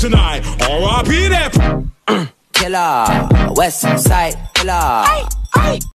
tonight. R.I.P. that. killer, West Side killer.